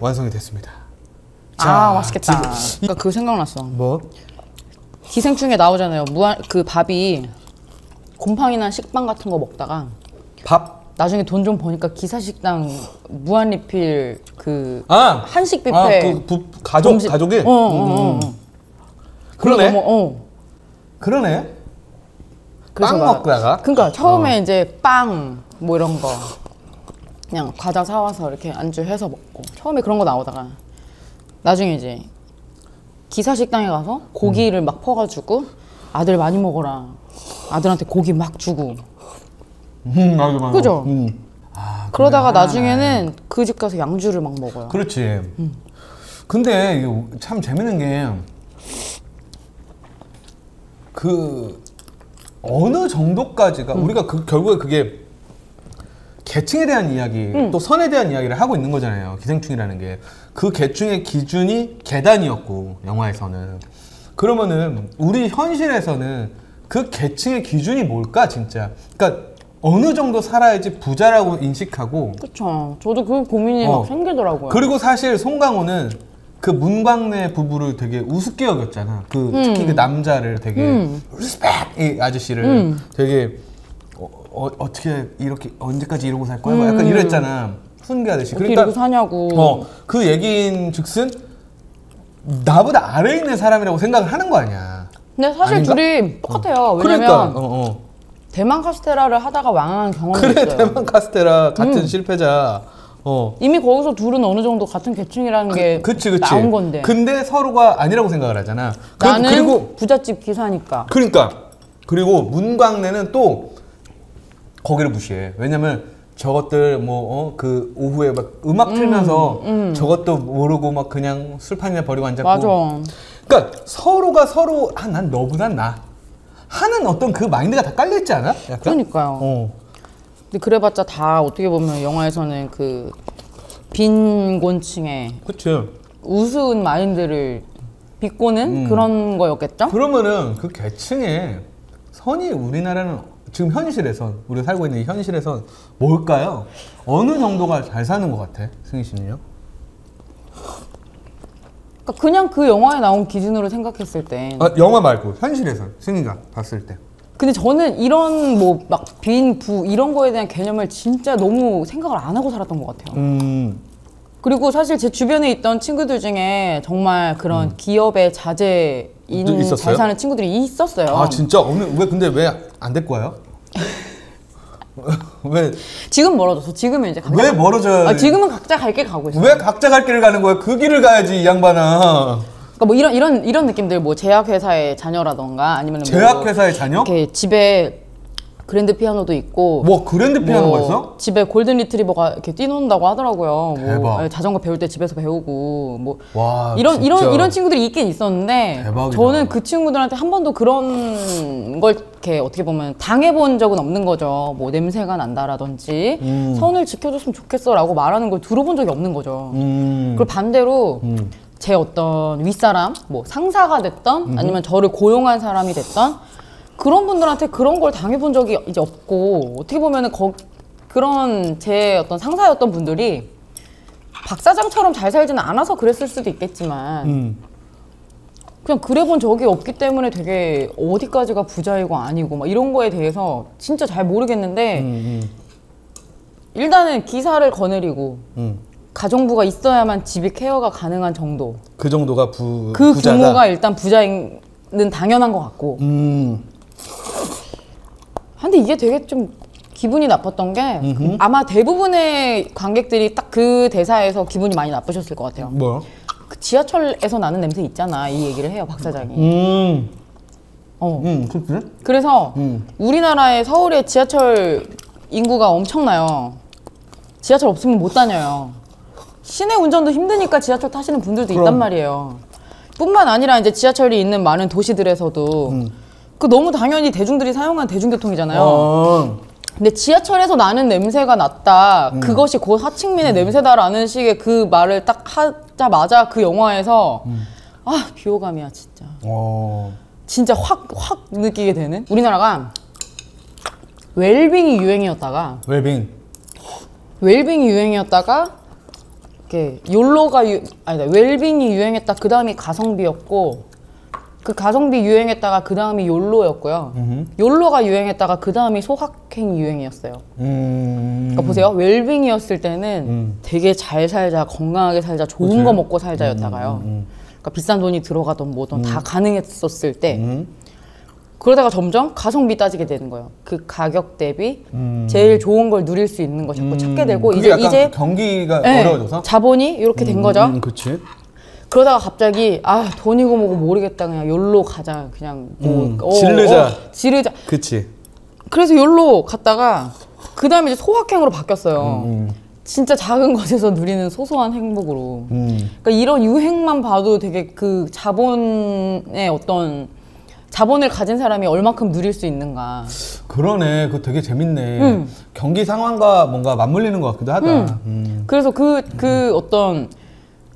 완성이 됐습니다. 아 맛있겠다. 지금 그러니까 그거 생각났어. 뭐? 기생충에 나오잖아요. 무한 그 밥이 곰팡이나 식빵 같은 거 먹다가 밥? 나중에 돈 좀 버니까 기사식당 무한 리필 그 아! 한식 뷔페 아, 그 부, 가족, 점심- 가족이? 어, 어, 어, 어. 그러네. 너무- 어. 그러네. 빵 막- 먹다가? 그러니까 처음에 어. 이제 빵 뭐 이런 거 그냥 과자 사와서 이렇게 안주해서 먹고 처음에 그런 거 나오다가 나중에 이제 기사 식당에 가서 고기를 막 퍼가지고 아들 많이 먹어라 아들한테 고기 막 주고 음, 맞아, 맞아. 그죠? 음. 아, 그러다가 그래. 나중에는 그 집 가서 양주를 막 먹어요. 그렇지. 근데 이게 참 재밌는 게 그 어느 정도까지가 우리가 그 결국에 그게 계층에 대한 이야기 또 선에 대한 이야기를 하고 있는 거잖아요. 기생충이라는 게 그 계층의 기준이 계단이었고 영화에서는 그러면은 우리 현실에서는 그 계층의 기준이 뭘까 진짜? 그러니까 어느 정도 살아야지 부자라고 인식하고 그렇죠. 저도 그 고민이 어. 막 생기더라고요. 그리고 사실 송강호는 그 문광네 부부를 되게 우습게 여겼잖아. 그 특히 그 남자를 되게 음. respect 이 아저씨를 되게 어, 어, 떻게 이렇게 언제까지 이러고 살 거야? 막 약간 이랬잖아. 음. 어떻게 이러고 사냐고. 어, 그 얘기인 즉슨 나보다 아래에 있는 사람이라고 생각을 하는 거 아니야. 근데 사실 아닌가? 둘이 똑같아요. 왜냐면 그러니까 어, 어. 대만 카스테라를 하다가 망한 경험이 그래 있어요. 대만 카스테라 같은 음. 실패자. 어. 이미 거기서 둘은 어느 정도 같은 계층이라는 게 그치 그치. 나온 건데. 근데 서로가 아니라고 생각을 하잖아. 그, 나는 그리고 부잣집 기사니까. 그러니까 그리고 문광래는 또 거기를 무시해. 왜냐면 저것들 뭐그 오후에 막 음악 틀면서 저것도 모르고 막 그냥 술판이나 버리고 앉았고. 맞아. 그러니까 서로가 서로 아 난 너보다 나 하는 어떤 그 마인드가 다 깔려 있지 않아? 약간? 그러니까요. 어. 근데 그래봤자 다 어떻게 보면 영화에서는 그 빈곤층의 그치. 우스운 마인드를 비꼬는 그런 거였겠죠? 그러면은 그 계층에 선이 우리나라는 지금 현실에선 우리가 살고 있는 이 현실에선 뭘까요? 어느 정도가 잘 사는 것 같아, 승희 씨는요? 그러니까 그냥 그 영화에 나온 기준으로 생각했을 때 아, 영화 말고 현실에선 승희가 봤을 때. 근데 저는 이런 뭐 막 빈 부 이런 거에 대한 개념을 진짜 너무 생각을 안 하고 살았던 것 같아요. 음. 그리고 사실 제 주변에 있던 친구들 중에 정말 그런 기업의 자제인 또 있었어요? 잘 사는 친구들이 있었어요. 아 진짜 어느 왜 근데 왜 안 데리고 와요? 왜 지금 멀어졌어. 지금은 이제 각자 왜 멀어져요? 아, 지금은 각자 갈 길 가고 있어. 왜 각자 갈 길을 가는 거야? 그 길을 가야지 이 양반아. 그러니까 뭐 이런 이런 이런 느낌들 뭐 제약 회사의 자녀라던가 아니면 뭐 제약회사의 자녀? 이렇게 집에 그랜드 피아노도 있고 뭐 그랜드 피아노가 뭐 있어? 집에 골든 리트리버가 이렇게 뛰논다고 하더라고요. 대박. 뭐 자전거 배울 때 집에서 배우고 뭐 와, 이런 진짜. 이런 이런 친구들이 있긴 있었는데 대박이다. 저는 그 친구들한테 한 번도 그런 걸 이렇게 어떻게 보면 당해본 적은 없는 거죠. 뭐 냄새가 난다라든지 음. 선을 지켜줬으면 좋겠어라고 말하는 걸 들어본 적이 없는 거죠. 음. 그리고 반대로 제 어떤 윗사람, 뭐 상사가 됐던 아니면 저를 고용한 사람이 됐던 그런 분들한테 그런 걸 당해본 적이 이제 없고 어떻게 보면은 거, 그런 제 어떤 상사였던 분들이 박 사장처럼 잘 살지는 않아서 그랬을 수도 있겠지만 음. 그냥 그래본 적이 없기 때문에 되게 어디까지가 부자이고 아니고 막 이런 거에 대해서 진짜 잘 모르겠는데 음, 일단은 기사를 거느리고 음. 가정부가 있어야만 집이 케어가 가능한 정도 그 정도가 부 그 부자다. 규모가 일단 부자는 당연한 것 같고 음. 근데 이게 되게 좀 기분이 나빴던 게 아마 대부분의 관객들이 딱 그 대사에서 기분이 많이 나쁘셨을 것 같아요 뭐야? 그 지하철에서 나는 냄새 있잖아 이 얘기를 해요 박 사장이 음. 어. 음, 그렇지? 그래서 음. 우리나라의 서울의 지하철 인구가 엄청나요 지하철 없으면 못 다녀요 시내 운전도 힘드니까 지하철 타시는 분들도 있단 그럼. 말이에요 뿐만 아니라 이제 지하철이 있는 많은 도시들에서도 그 너무 당연히 대중들이 사용한 대중교통이잖아요. 어. 근데 지하철에서 나는 냄새가 났다. 음. 그것이 곧 하층민의 냄새다라는 식의 그 말을 딱 하자마자 그 영화에서 음. 아 비호감이야 진짜. 어. 진짜 확확 느끼게 되는. 우리나라가 웰빙이 유행이었다가 웰빙. 웰빙이 유행이었다가 이렇게 욜로가 유, 아니다 웰빙이 유행했다. 그 다음이 가성비였고 그 가성비 유행했다가 그 다음이 욜로였고요. 욜로가 유행했다가 그 다음이 소확행이 유행이었어요. 음. 그러니까 보세요. 웰빙이었을 때는 음. 되게 잘 살자, 건강하게 살자, 좋은 그치. 거 먹고 살자였다가요. 음, 그러니까 비싼 돈이 들어가던 뭐든 다 가능했었을 때 음. 그러다가 점점 가성비 따지게 되는 거예요. 그 가격 대비 음. 제일 좋은 걸 누릴 수 있는 거 자꾸 찾게 되고 이제 이제 경기가 네, 어려워져서 자본이 이렇게 된 거죠. 음, 그치. 그러다가 갑자기 아 돈이고 뭐고 모르겠다 그냥 욜로 가자 그냥 뭐 음, 지르자. 지르자 그치. 그래서 욜로 갔다가 그 다음에 이제 소확행으로 바뀌었어요. 음. 진짜 작은 것에서 누리는 소소한 행복으로. 음. 그러니까 이런 유행만 봐도 되게 그 자본의 어떤 자본을 가진 사람이 얼마큼 누릴 수 있는가. 그러네. 그거 되게 재밌네. 음. 경기 상황과 뭔가 맞물리는 것 같기도 하다. 음. 그래서 그, 그 어떤,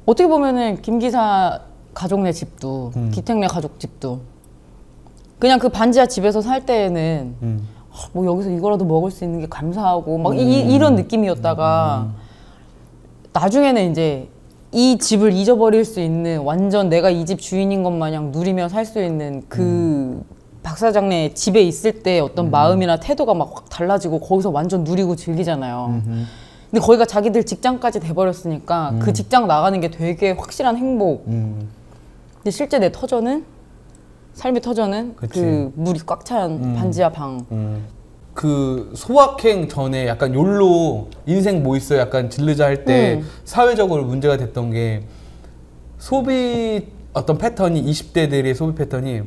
어떻게 보면은 김 기사 가족네 집도, 음. 기택네 가족 집도, 그냥 그 반지하 집에서 살 때에는, 음. 어, 뭐 여기서 이거라도 먹을 수 있는 게 감사하고, 막 이, 이런 느낌이었다가, 나중에는 이제 이 집을 잊어버릴 수 있는 완전 내가 이 집 주인인 것 마냥 누리며 살 수 있는 그 박사장네 집에 있을 때 어떤 마음이나 태도가 막 확 달라지고 거기서 완전 누리고 즐기잖아요. 근데 거기가 자기들 직장까지 돼버렸으니까 그 직장 나가는 게 되게 확실한 행복. 음. 근데 실제 내 터전은 삶의 터전은 그치. 그 물이 꽉 찬 반지하 방. 음. 그 소확행 전에 약간 욜로 인생 뭐 있어 약간 질르자 할때 음. 사회적으로 문제가 됐던 게 소비 어떤 패턴이 20대들의 소비 패턴이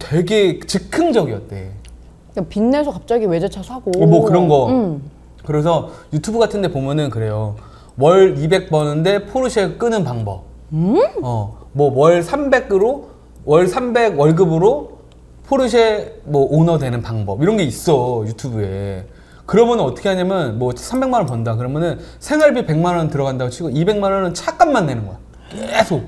되게 즉흥적이었대. 그냥 빚내서 갑자기 외제차 사고. 어, 뭐 그런 거. 음. 그래서 유튜브 같은 데 보면은 그래요. 월 200 버는데 포르쉐 끄는 방법. 어, 뭐 월 300으로 월 300 월급으로 포르쉐 뭐 오너 되는 방법 이런 게 있어 유튜브에. 그러면 어떻게 하냐면 뭐 300만 원 번다 그러면은 생활비 100만 원 들어간다고 치고 200만 원은 차값만 내는 거야. 계속.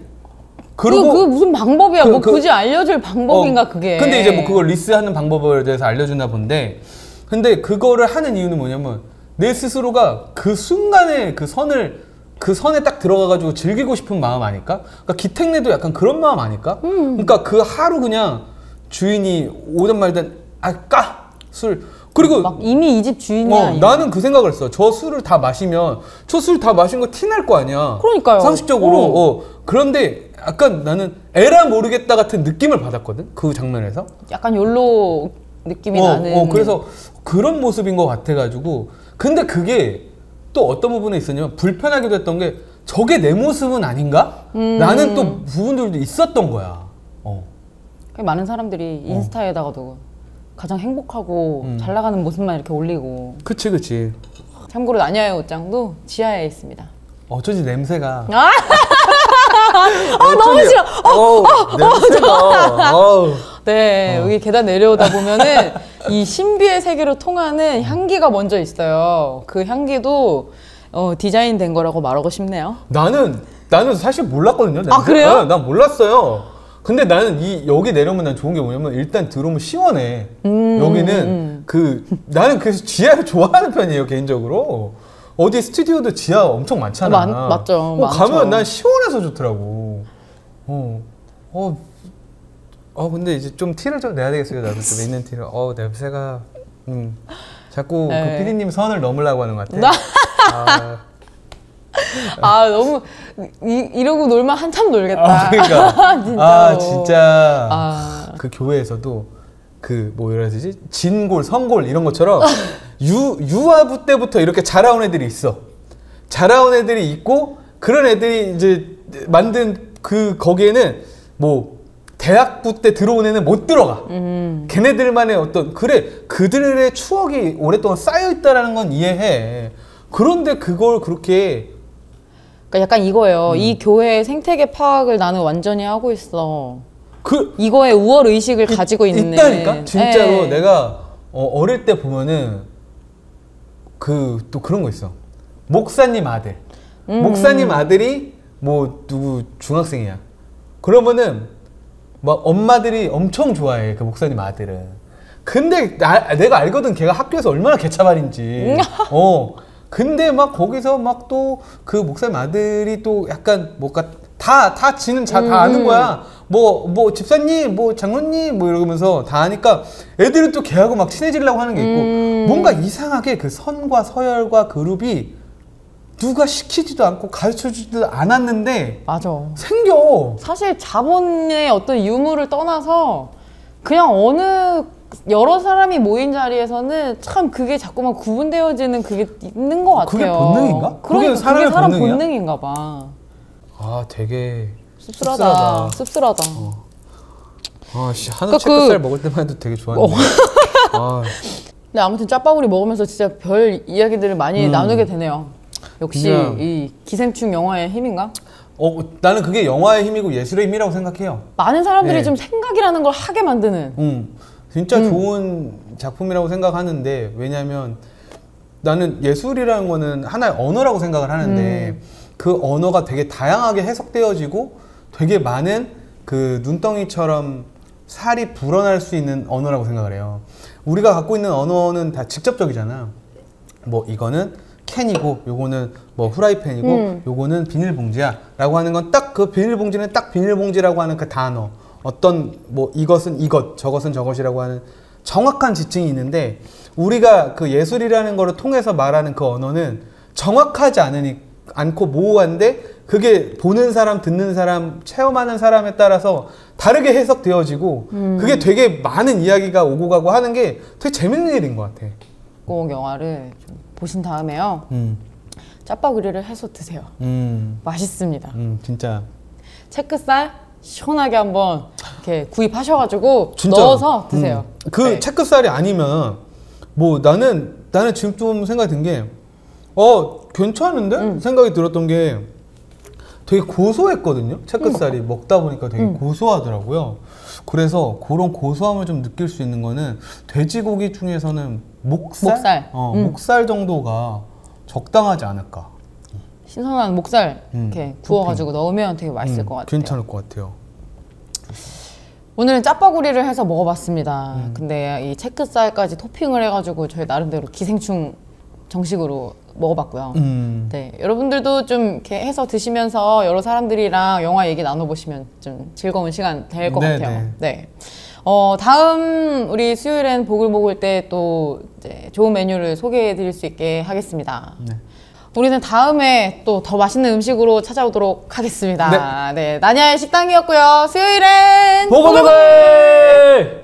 그거 그 무슨 방법이야? 그- 뭐 그- 굳이 알려줄 방법인가 어, 그게? 근데 이제 뭐 그걸 리스하는 방법에 대해서 알려주나 본데 근데 그거를 하는 이유는 뭐냐면 내 스스로가 그 순간에 그 선을 그 선에 딱 들어가가지고 즐기고 싶은 마음 아닐까? 그러니까 기택네도 약간 그런 마음 아닐까? 음. 그러니까 그 하루 그냥 주인이 오든 말든 아까 술 그리고 막 이미 이 집 주인이야. 어. 나는 그 생각을 했어. 저 술을 다 마시면 저 술 다 마신 거 티 날 거 아니야. 그러니까요. 상식적으로. 어. 어. 그런데 약간 나는 에라 모르겠다 같은 느낌을 받았거든. 그 장면에서. 약간 욜로 느낌이 어, 나는. 어, 그래서 그런 모습인 것 같아가지고. 근데 그게 또 어떤 부분에 있었냐면 불편하기도 했던 게 저게 내 모습은 아닌가? 음. 라는 또 부분들도 있었던 거야. 어. 많은 사람들이 인스타에다가도 가장 행복하고 음. 잘 나가는 모습만 이렇게 올리고. 그치, 그치. 참고로 나냐의 옷장도 지하에 있습니다. 어쩐지 냄새가. 아, 아, 너무 싫어. 어, 냄새가. 어 우. 네, 여기 계단 내려오다 보면은 이 신비의 세계로 통하는 향기가 먼저 있어요. 그 향기도 어, 디자인된 거라고 말하고 싶네요. 나는 나는 사실 몰랐거든요. 아, 그래요? 네, 난 몰랐어요. 근데 나는 이 여기 내려오면 난 좋은 게 뭐냐면 일단 들어오면 시원해. 음, 여기는 그 나는 그래서 지하를 좋아하는 편이에요 개인적으로. 어디 스튜디오도 지하 엄청 많잖아. 어, 많- 맞죠, 어. 가면 난 시원해서 좋더라고. 어, 어, 어 근데 이제 좀 티를 좀 내야 되겠어요. 나도 좀 있는 티를. 어 냄새가 음 자꾸 네. 그 피디님 선을 넘으려고 하는 것 같아. 나- 아, 아, 너무 이, 이러고 놀면 한참 놀겠다. 아, 그러니까. 아, 진짜. 아. 그 교회에서도 그 뭐라 해야 되지? 진골, 성골 이런 것처럼 유 유아부 때부터 이렇게 자라온 애들이 있어. 자라온 애들이 있고 그런 애들이 이제 만든 그 거기에는 뭐 대학부 때 들어온 애는 못 들어가. 음. 걔네들만의 어떤 그래 그들의 추억이 오랫동안 쌓여 있다라는 건 이해해. 그런데 그걸 그렇게 그러니까 약간 이거예요. 음. 이 교회의 생태계 파악을 나는 완전히 하고 있어. 그 이거에 우월 의식을 가지고 있는. 있다니까 진짜로 네. 내가 어, 어릴 때 보면은 그 또 그런 거 있어 목사님 아들 음. 목사님 아들이 뭐 누구 중학생이야 그러면은 막 엄마들이 엄청 좋아해 그 목사님 아들은 근데 나, 내가 알거든 걔가 학교에서 얼마나 개차반인지 음. 어 근데 막 거기서 막 또 그 목사님 아들이 또 약간 뭔가 다, 다 지는 자, 다 아는 거야. 뭐, 뭐, 집사님, 뭐, 장로님, 뭐 이러면서 다 아니까 애들은 또 걔하고 막 친해지려고 하는 게 있고 뭔가 이상하게 그 선과 서열과 그룹이 누가 시키지도 않고 가르쳐 주지도 않았는데 맞아. 생겨. 사실 자본의 어떤 유무를 떠나서 그냥 어느 여러 사람이 모인 자리에서는 참 그게 자꾸만 구분되어지는 그게 있는 것 같아요. 그게 본능인가? 그게 그러니까 사람의 그게 사람 본능이야? 본능인가 봐. 아, 되게 씁쓸하다. 씁쓸하다. 아, 씨, 한우 그러니까 채끝살 그- 먹을 때만 해도 되게 좋았는데. 아, 근데 아무튼 짜파구리 먹으면서 진짜 별 이야기들을 많이 음. 나누게 되네요. 역시 그냥- 이 기생충 영화의 힘인가? 어, 나는 그게 영화의 힘이고 예술의 힘이라고 생각해요. 많은 사람들이 네. 좀 생각이라는 걸 하게 만드는. 음, 진짜 좋은 작품이라고 생각하는데 왜냐하면 나는 예술이라는 거는 하나의 언어라고 생각을 하는데 그 언어가 되게 다양하게 해석되어지고 되게 많은 그 눈덩이처럼 살이 불어날 수 있는 언어라고 생각을 해요. 우리가 갖고 있는 언어는 다 직접적이잖아. 뭐 이거는 캔이고 요거는 뭐 후라이팬이고 음. 요거는 비닐봉지야라고 하는 건 딱 그 비닐봉지는 딱 비닐봉지라고 하는 그 단어 어떤 뭐 이것은 이것 저것은 저것이라고 하는 정확한 지칭이 있는데 우리가 그 예술이라는 거를 통해서 말하는 그 언어는 정확하지 않으니 않고 모호한데 그게 보는 사람 듣는 사람 체험하는 사람에 따라서 다르게 해석되어지고 그게 되게 많은 이야기가 오고 가고 하는 게 되게 재밌는 일인 것 같아. 꼭 영화를 좀 보신 다음에요. 음, 짜파구리를 해서 드세요. 음, 맛있습니다. 음, 진짜. 체크살 시원하게 한번 이렇게 구입하셔가지고 진짜. 넣어서 드세요. 음. 그 네. 체크살이 아니면 뭐 나는 나는 지금 좀 생각이 든 게 어 괜찮은데 음. 생각이 들었던 게 되게 고소했거든요. 체크살이 음. 먹다 보니까 되게 고소하더라고요. 그래서 그런 고소함을 좀 느낄 수 있는 거는 돼지고기 중에서는 목살, 목살. 어, 음. 목살 정도가 적당하지 않을까. 신선한 목살 음, 이렇게 구워가지고 넣으면 되게 맛있을 음, 것 같아요. 괜찮을 것 같아요. 오늘은 짜파구리를 해서 먹어봤습니다. 음. 근데 이 체크살까지 토핑을 해가지고 저희 나름대로 기생충 정식으로 먹어봤고요. 음. 네, 여러분들도 좀 이렇게 해서 드시면서 여러 사람들이랑 영화 얘기 나눠보시면 좀 즐거운 시간 될것 네, 같아요. 네. 네. 어, 다음 우리 수요일엔 먹을 때또 좋은 메뉴를 소개해 드릴 수 있게 하겠습니다. 네. 우리는 다음에 또 더 맛있는 음식으로 찾아오도록 하겠습니다. 네. 나냐의 식당이었고요. 수요일엔 보고먹을